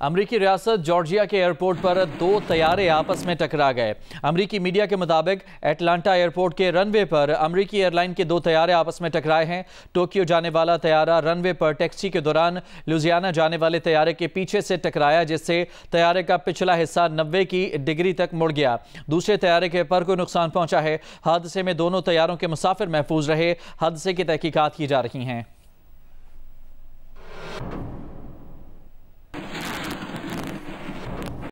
अमरीकी रियासत जॉर्जिया के एयरपोर्ट पर दो तैयारे आपस में टकरा गए। अमरीकी मीडिया के मुताबिक एटलांटा एयरपोर्ट के रनवे पर अमरीकी एयरलाइन के दो तैयारे आपस में टकराए हैं। टोक्यो जाने वाला तैयारा रनवे पर टैक्सी के दौरान लुजियाना जाने वाले तैयारे के पीछे से टकराया, जिससे तैयारे का पिछला हिस्सा नब्बे की डिग्री तक मुड़ गया। दूसरे तैयारे के पर कोई नुकसान पहुँचा है। हादसे में दोनों तैयारों के मुसाफिर महफूज रहे। हादसे की तहकीकत की जा रही हैं।